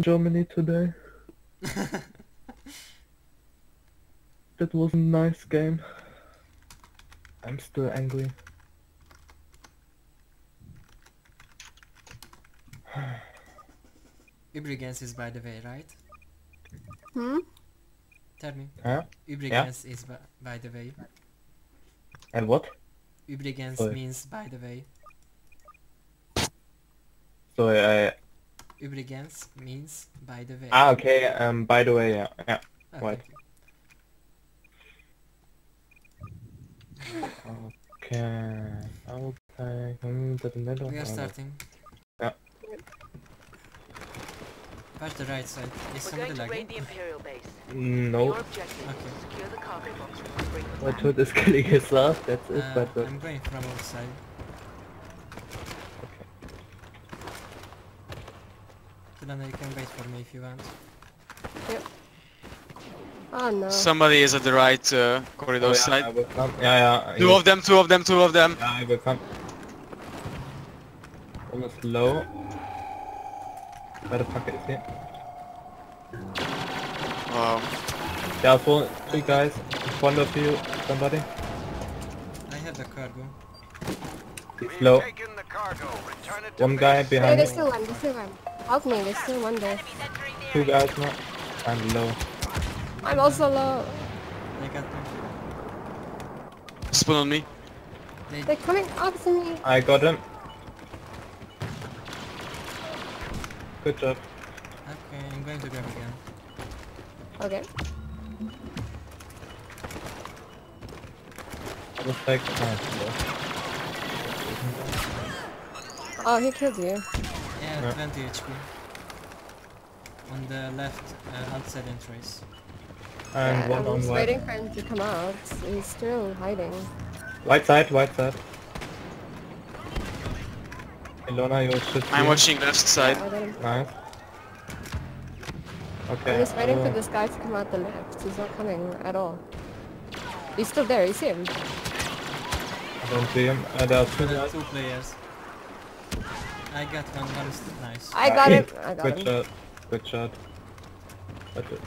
Germany today. That was a nice game. I'm still angry. Ubrigens is by the way, right? Hmm? Tell me. Huh? Ubrigens is by, by the way. And what? Ubrigens Sorry. means by the way. So I... Ubrigens means by the way. Ah, okay, um, by the way, yeah, yeah. Okay. right. Okay, okay, come to the middle. We are starting. Yeah. Where's the right side? Is We're somebody going to raid lagging? the Imperial base. No, Your objective Okay. is secure the cargo boxes and bring them my back. turret is killing himself, that's it, Uh, but... I'm going from outside. Tilana, you can wait for me if you want. Oh no. Somebody is at the right uh, corridor Oh, yeah, side. I will come. Yeah, yeah. Two you- of them, two of them, two of them. Yeah, I will come. Almost low. Where the fuck is he? Wow. There's one, three guys in front of you, somebody. I have the cargo. He's low. The cargo. Return it to One guy base. Hey, behind there's still one, there's still one. Help me, there's still one there. Two guys now. I'm low. I'm also low. They got me. Spawn on me. They, They're coming up to me. I got him. Good job. okay, I'm going to grab again. Okay. I was like, Oh, he killed you. Yeah, Yeah. 20 HP. On the left, uh, outside entrance. And Yeah, one I'm on just waiting for him to come out. He's still hiding. White side, white side. Ilona, you should I'm be- watching left side. I. Nice. Okay. I'm just waiting for uh, this guy to come out the left. He's not coming at all. He's still there, you see him? I don't see him. Uh, there are two There are guys. two players. I got one, one is nice. I got him. hit. I got Good him. shot. Good shot. That's it.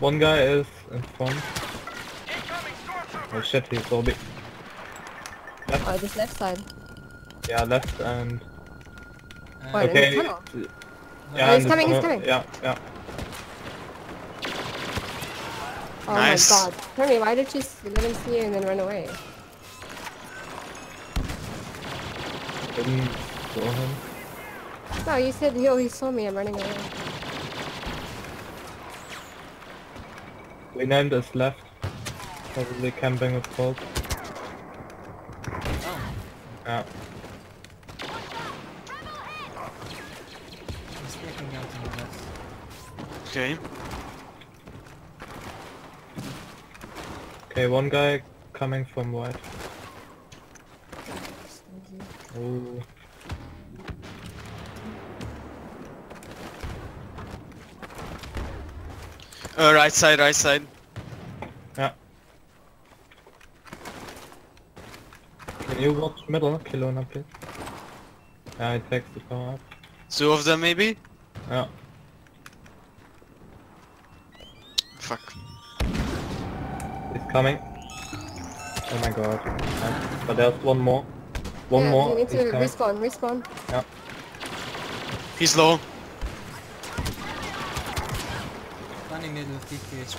One guy is in front. Oh shit, he's so big. Oh, this left side. Yeah, left and... Uh, Wait, in okay. the tunnel? Yeah, Oh, he's in the coming, he's coming. Yeah, yeah. Oh Nice. my god. Tony, why did you s- let him see you and then run away? Didn't saw him. No, you said, yo, he saw me, I'm running away. We named us left. Probably camping with Colt. Oh, Yeah. he's taking out on the left. Okay. Okay, one guy coming from white. Oh. Uh, right side, right side. Yeah. Can you watch middle, Kilona, please? Yeah, it takes the power up. Two of them maybe? Yeah. Fuck. He's coming. Oh my god. Yeah. But there's one more. One yeah, more. you need He's to coming. respawn, respawn. Yeah. He's low. One in middle, 50 HP.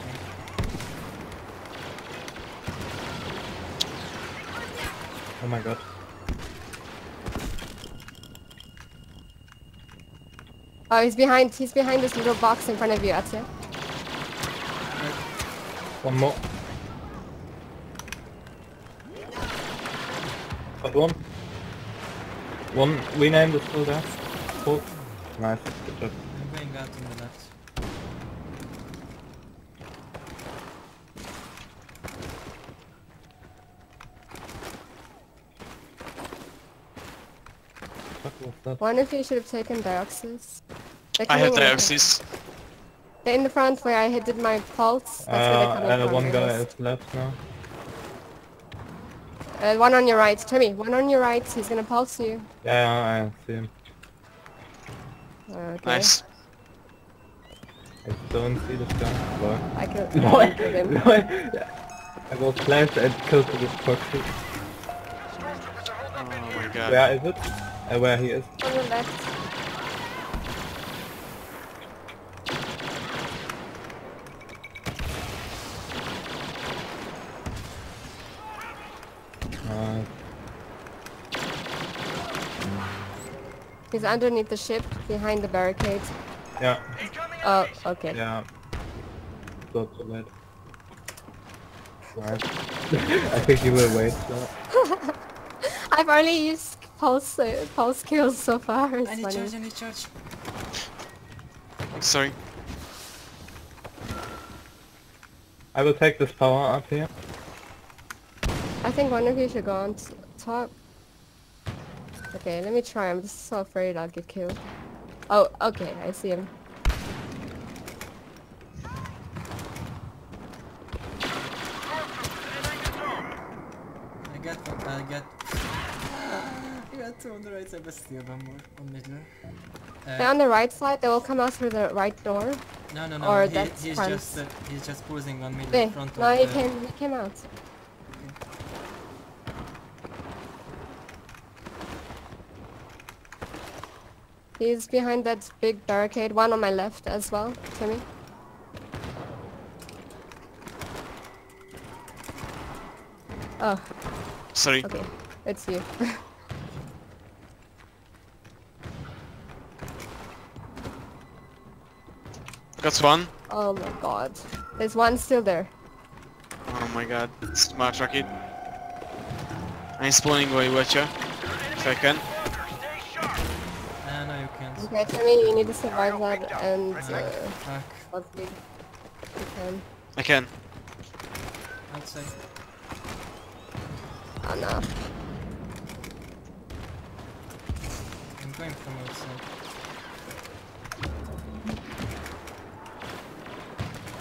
Oh my god. Oh, he's behind, he's behind this little box in front of you, Atya. One more. Got one. One renamed is still there. Cool. Nice. Good job. I'm going out on the left. What was that? One of you should have taken Dioxys. I have coming in- Dioxys. They're in the front where I hit did my pulse. That's where they're coming Uh, uh, from. one I guy guess. is left now. Uh, one on your right, Timmy. One on your right. He's gonna pulse you. Yeah, I see him. Okay. Nice. I don't see the guy. Lol. I killed, Lol. I killed him. Lol. I was flashed and killed with this proxy. Oh my god. Where is it? Uh, where he is. On the left. He's underneath the ship, behind the barricade. yeah, Oh, okay. yeah. Not so bad. Right. I think he will wait. So. I've only used pulse uh, pulse kills so far. It's I need funny. charge, I need charge. Sorry. I will take this power up here. I think one of you should go on t- top. Okay, let me try. I'm just so afraid I'll get killed. Oh, okay, I see him. I got one, I got... I got two on the right side, but still one more on middle. They're Uh, on the right side. They will come out through the right door. no, no, no, or he, that's he's front. just, uh, he's just posing on middle There. front No, he came. He came out. He's behind that big barricade. One on my left as well, Timmy. Oh, Sorry. okay. It's you. Got one. oh my god. There's one still there. Oh my god. Smart rocket. I'm spawning away Watcher. If I can. No, you can't. Okay, Timmy, you need to survive that and uh, Fuck. hopefully you can. I can. Outside. Oh no. I'm going from outside.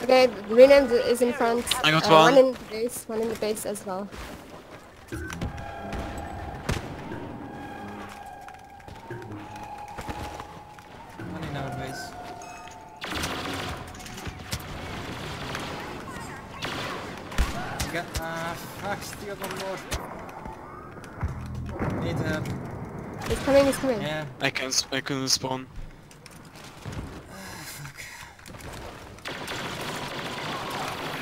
Okay, renamed is in front. I got uh, one. in the base, one in the base as well. Still one more. Need help. He's coming, he's coming. Yeah, I can. s- I couldn't spawn. Ah,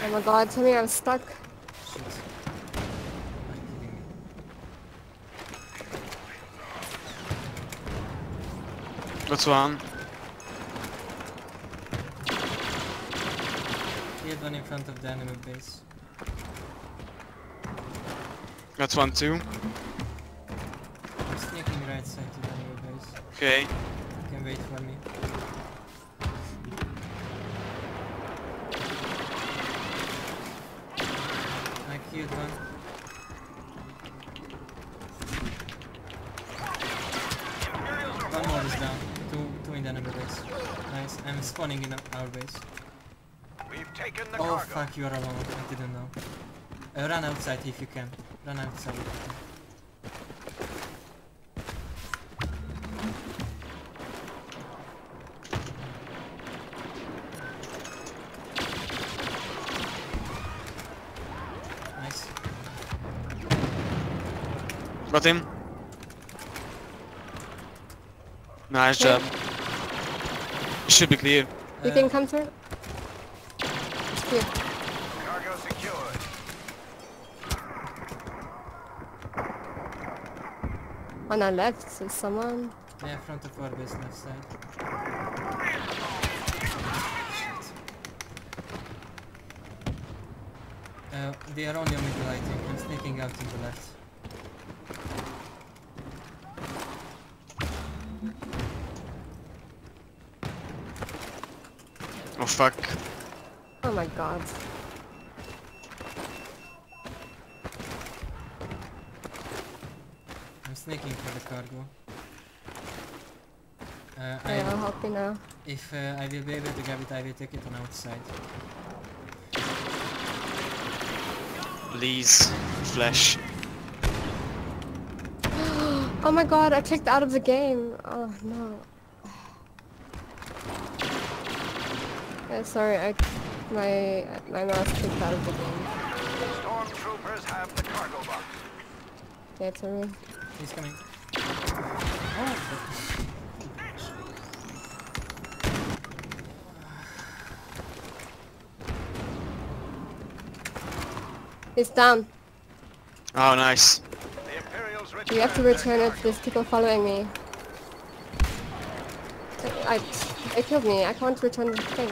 oh my god, Timmy, I'm stuck. shit. Are you kidding me? Got one. Killed one in front of the enemy base. Got one too. I'm sneaking right side to the enemy base. Okay. You can wait for me. I killed one. One more is down. Two, two in the enemy base. Nice. I'm spawning in our base. We've taken the Oh cargo. fuck, you are alone. I didn't know. Uh, run outside if you can. Run outside if you can. Nice. Got him. Nice Okay. job. Should be clear. You Uh, can come through. It's clear. Cargo secured. On our left is someone. Yeah, front of our base left side. Shit. Uh, they are only on middle, I think. I'm sneaking out to the left. Oh fuck. Oh my god. Sneaking for the cargo. Uh, I, I'll help you now. if uh, I will be able to grab it, I will take it on outside. Please. Flash. Oh my god, I clicked out of the game. Oh no. Yeah, sorry, I my my mouse clicked out of the game. Stormtroopers have the cargo box. Yeah, it's a me. He's coming. Oh, It's down. Oh, nice. The You have to return return it. There's people following me. I, they killed me. I can't return the thing.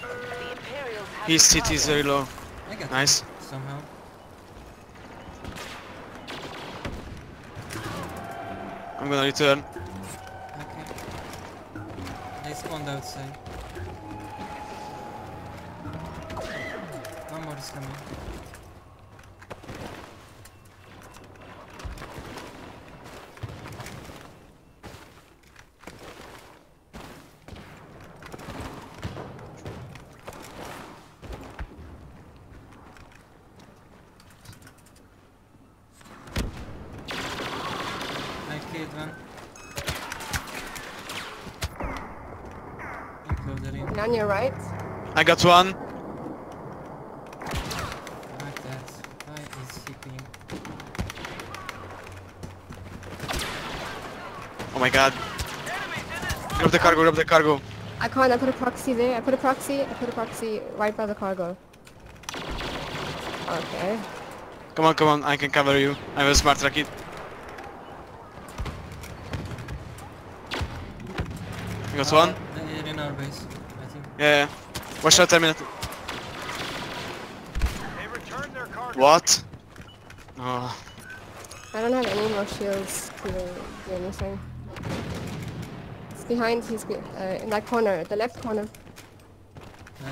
The Imperials His the CT is very low. I got Nice. somehow. Gonna return. Okay. They spawned outside. One more is coming. I killed one. Included in. On your right. I got one. Like that. Why is he being... Oh my god. Grab the cargo, grab the cargo. I can't. I put a proxy there. I put a proxy. I put a proxy right by the cargo. Okay. Come on, come on, I can cover you. I have a smart rocket. You got uh, one? They're in our base, I. Yeah. Watch out, Terminator. They return their cargo. What? Oh, I don't have any more shields to do anything. It's behind. He's uh, in that corner. The left corner. Uh,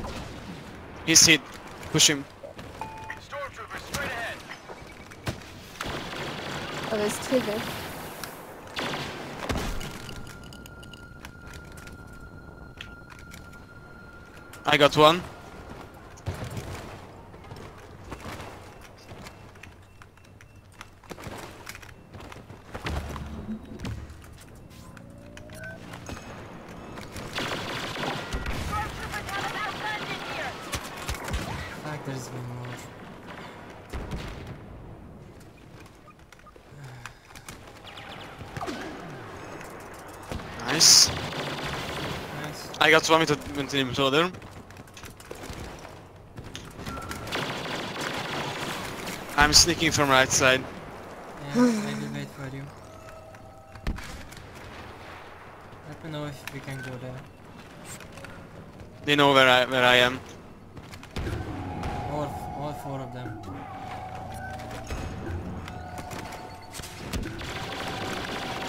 okay. he's hit. Push him. Stormtroopers straight ahead. Oh, there's two there. I got one. Fuck, there's one more. Nice. Nice. I got one with an imploder. I'm sneaking from right side. Yeah, I will wait for you. Let me know if we can go there. They know where I where I am. All, all four of them.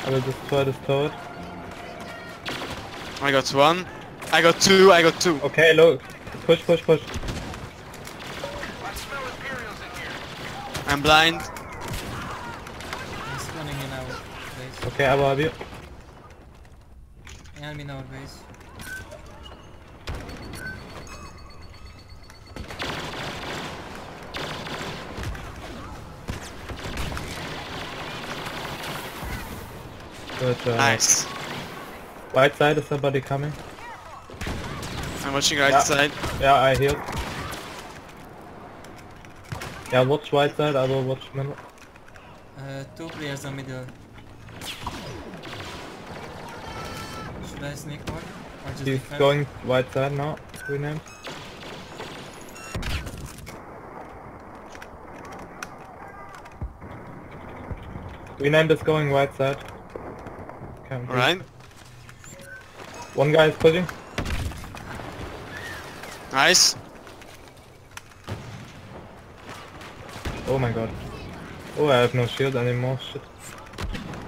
I will destroy this turret. I got one. I got two. I got two. Okay, look. Push, push, push. I smell Imperials in here. I'm blind. He's spawning in our base. Okay, aber hab you. And in our base. Good job. Nice. Right side, is somebody coming? I'm watching right Yeah. side. Yeah, I healed. Yeah, watch right side, I will watch middle. Uh, two players on middle. Should I sneak more? Or just He's defend? going right side now, renamed. Renamed is going right side. Can Alright. One guy is pushing. Nice. Oh my god. Oh, I have no shield anymore. Shit.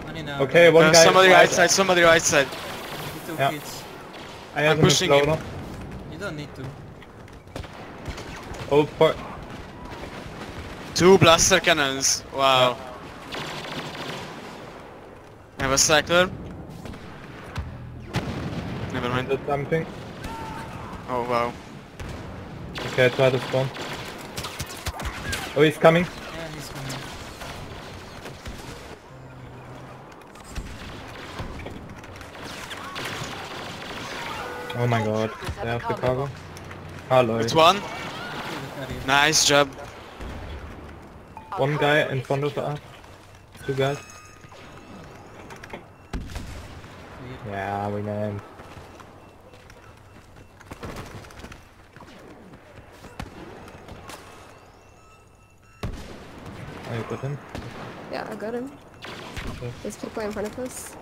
One Okay, base. one Uh, guy. somebody is right side. Somebody right side. Yeah. hits. I have I'm pushing him. exploder. You don't need to. Oh, por Two blaster cannons. Wow. I have a cycler. Never mind. did something. Oh wow. Okay, try to spawn. Oh, he's coming. Yeah, he's coming. Oh my god. They have the cargo. Hello. It's one. Kill the carrier. Nice job. One guy in front of us. Two guys. Yeah, we named. Oh, you got him? Yeah, I got him. Okay. There's people in front of us.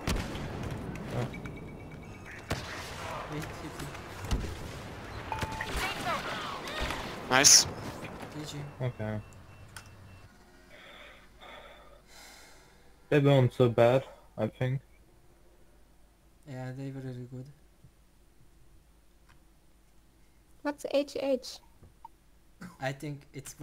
Wait. Nice. GG. Okay. They weren't so bad, I think. Yeah, they were really good. What's HH? I think it's